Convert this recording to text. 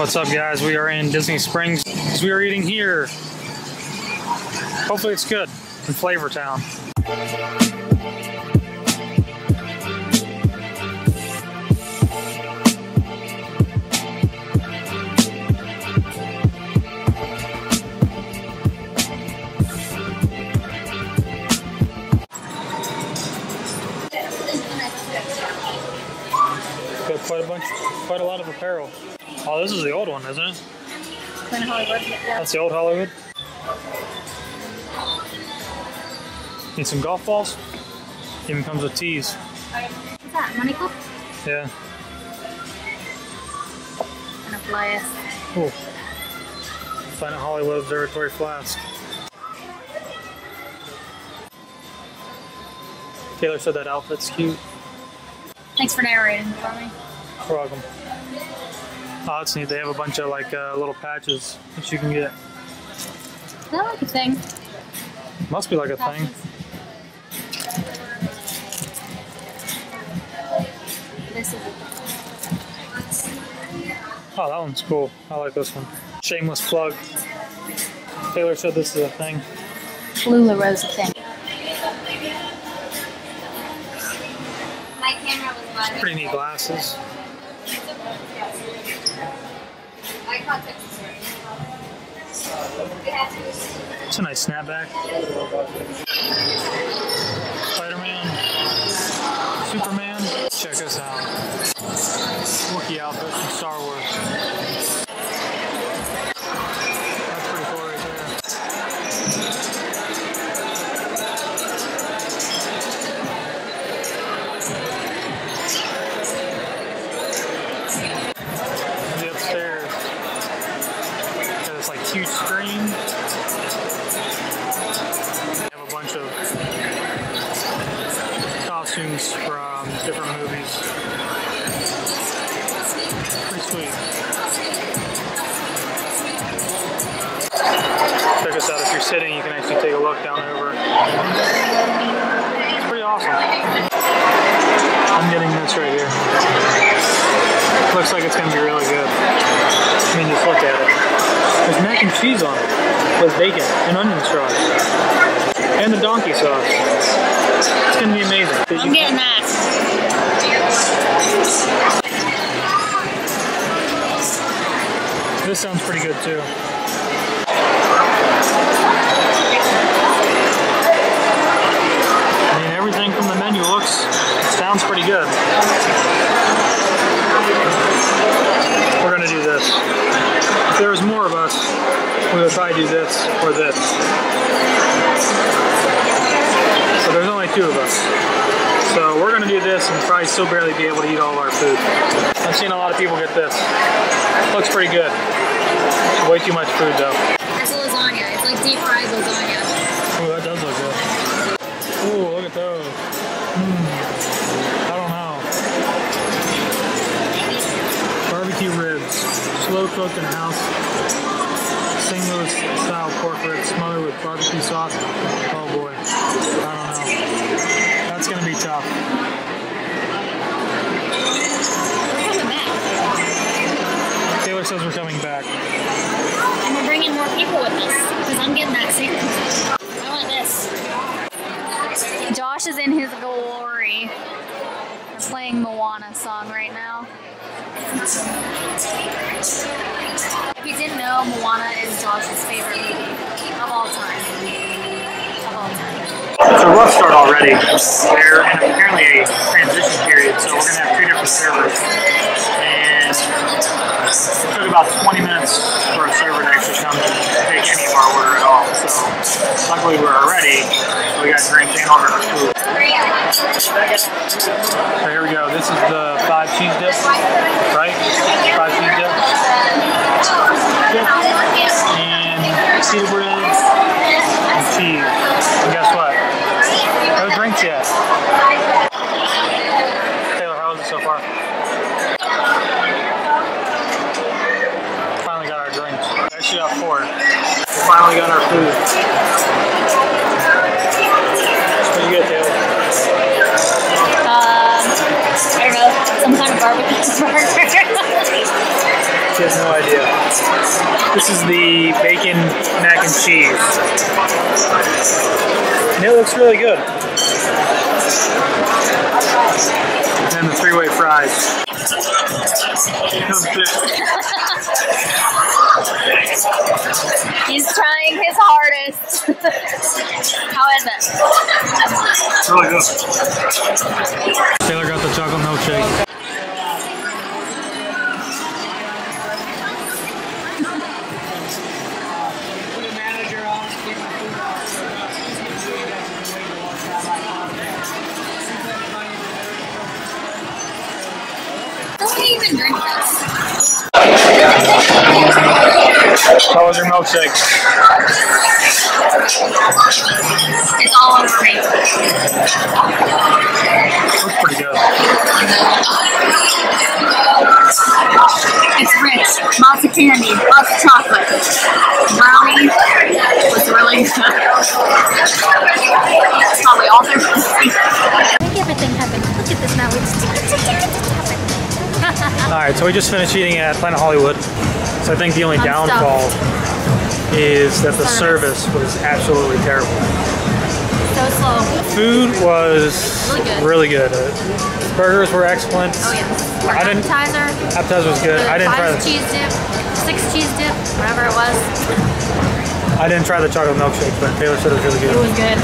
What's up, guys? We are in Disney Springs. We are eating here. Hopefully, it's good in Flavor Town. Got quite a bunch, quite a lot of apparel. Oh, this is the old one, isn't it? Planet Hollywood. Yeah. That's the old Hollywood. Need some golf balls? Even comes with tees. What's that? Money clip? Yeah. And a flask. Cool. Planet Hollywood Observatory Flask. Taylor said that outfit's cute. Thanks for narrating for me. You're welcome. Oh, that's neat. They have a bunch of like uh, little patches that you can get. Is that like a thing? Must be like a thing. This is Oh, that one's cool. I like this one. Shameless plug. Taylor said this is a thing. LuLaRoe's a thing. My camera was running. Pretty neat glasses. I contact It's a nice snapback. Spider-Man. Superman. Check us out. Wookiee outfit costumes from different movies. Pretty sweet. Check this out. If you're sitting, you can actually take a look down over. It's pretty awesome. I'm getting this right here. Looks like it's gonna be really good. I mean, just look at it. There's mac and cheese on it with bacon and onion straws and the donkey sauce. It's gonna be amazing. I'm getting that. This sounds pretty good too. I mean, everything from the menu looks, sounds pretty good. We're gonna do this. If there was more of us, we would probably do this or this. So there's only two of us. So we're gonna do this and probably still barely be able to eat all of our food. I've seen a lot of people get this. Looks pretty good. Way too much food though. That's a lasagna. It's like deep fried lasagna. Oh, that does look good. Ooh, look at those. Mm. I don't know. Barbecue ribs, slow cooked in house. St. Louis style pork ribs smothered with barbecue sauce. Oh boy, I don't know. That's gonna be tough. Josh is in his glory. We're playing Moana song right now. If you didn't know, Moana is Josh's favorite movie of all time. Of all time. It's a rough start already. They're in apparently a transition period, so we're gonna have two different servers. And it took about 20 minutes for a server to actually come and take any of our order at all. So luckily we were ready, so we got drinks and ordered our food. So here we go. This is the five cheese dip, right? Five cheese dip. And pita bread and cheese. And guess what? No drinks yet. Taylor, how is it so far? Finally got our drinks. Actually got four. Finally got our food. She has no idea. This is the bacon mac and cheese. And it looks really good. And the three-way fries. He's trying his hardest. How is it? really good. Taylor got the chocolate milkshake. Was your milkshake? It's all over me. Looks pretty good. It's rich. Lots of candy. Lots of chocolate. Brownie was really good. That's probably all there is. Make everything happen. Look at this now. We just All right, so we just finished eating at Planet Hollywood. So I think the only I'm downfall is that the Service. service was absolutely terrible. so slow. Food was Really good. really good. Uh, burgers were excellent. Oh yes. Our I didn't- appetizer. Appetizer was good. I didn't try five the, cheese dip, six cheese dip, whatever it was. I didn't try the chocolate milkshake, but Taylor said it was really good. It was good.